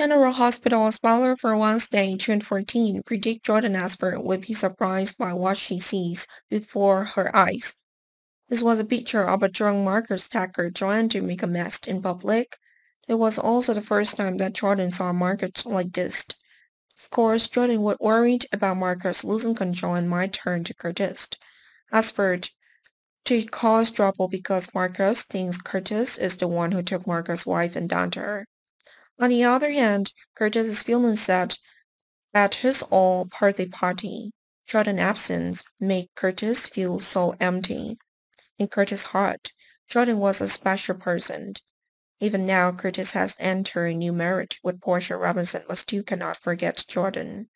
General Hospital's Butler for Wednesday, June 14, predict Jordan Asper would be surprised by what she sees before her eyes. This was a picture of a drunk Marcus Tucker trying to make a mess in public. It was also the first time that Jordan saw Marcus like this. Of course, Jordan was worried about Marcus losing control and might turn to Curtis. Ashford to cause trouble because Marcus thinks Curtis is the one who took Marcus' wife and to her. On the other hand, Curtis is feeling sad at his all birthday party. Jordan's absence made Curtis feel so empty. In Curtis' heart, Jordan was a special person. Even now, Curtis has entered a new marriage with Portia Robinson, but still cannot forget Jordan.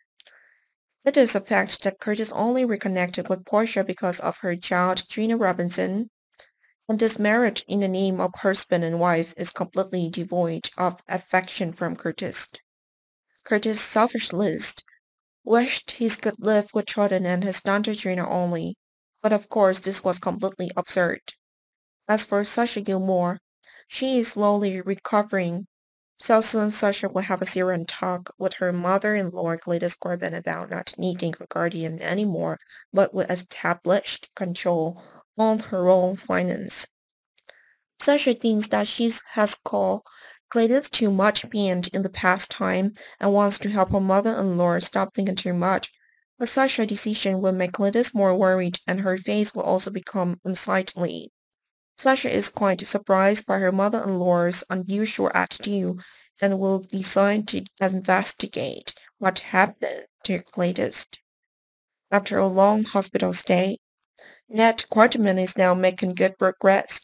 It is a fact that Curtis only reconnected with Portia because of her child, Trina Robinson, and this marriage in the name of husband and wife is completely devoid of affection from Curtis. Curtis selfishly wished he could live with Jordan and his daughter Trina only, but of course this was completely absurd. As for Sasha Gilmore, she is slowly recovering. So soon Sasha will have a serious talk with her mother-in-law Gladys Corbin about not needing a guardian anymore, but with established control on her own finance. Sasha thinks that she has called Gladys too much pain in the past time and wants to help her mother-in-law stop thinking too much. But such a decision will make Gladys more worried and her face will also become unsightly. Sasha is quite surprised by her mother-in-law's unusual attitude and will decide to investigate what happened to Gladys. After a long hospital stay, Ned Quartermaine is now making good progress.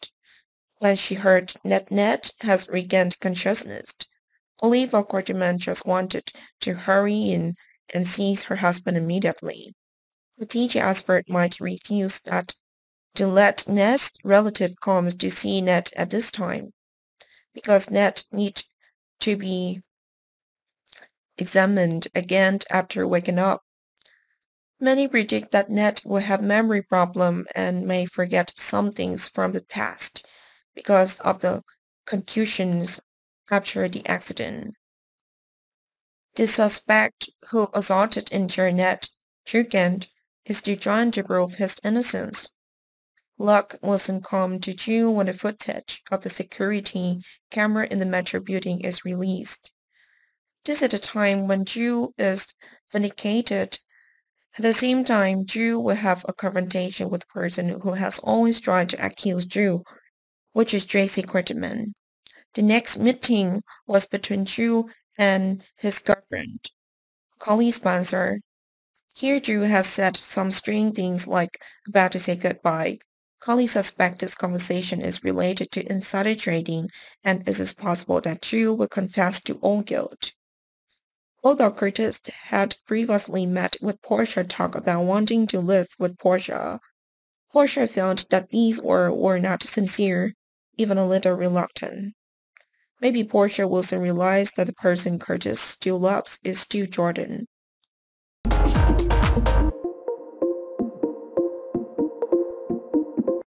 When she heard that Nat has regained consciousness, Olivia Quartermaine just wanted to hurry in and seize her husband immediately. But TJ Ashford might refuse that to let Nat's relative come to see Nat at this time, because net need to be examined again after waking up. Many predict that net will have memory problem and may forget some things from the past because of the concussions after the accident. The suspect who assaulted Internet Jurgen is still trying to prove his innocence. Luck wasn't come to June when the footage of the security camera in the Metro building is released. This is a time when Drew is vindicated at the same time, Drew will have a confrontation with the person who has always tried to accuse Drew, which is Tracy Quartermaine. The next meeting was between Drew and his girlfriend, Carly Spencer. Here Drew has said some strange things like about to say goodbye. Carly suspects this conversation is related to insider trading and it is possible that Drew will confess to all guilt. Although Curtis had previously met with Portia talk about wanting to live with Portia, Portia felt that these were, were not sincere, even a little reluctant. Maybe Portia will soon realize that the person Curtis still loves is still Jordan.